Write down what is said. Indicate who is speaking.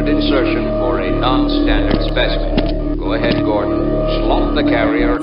Speaker 1: standard insertion for a non-standard specimen. Go ahead, Gordon. Slot the carrier.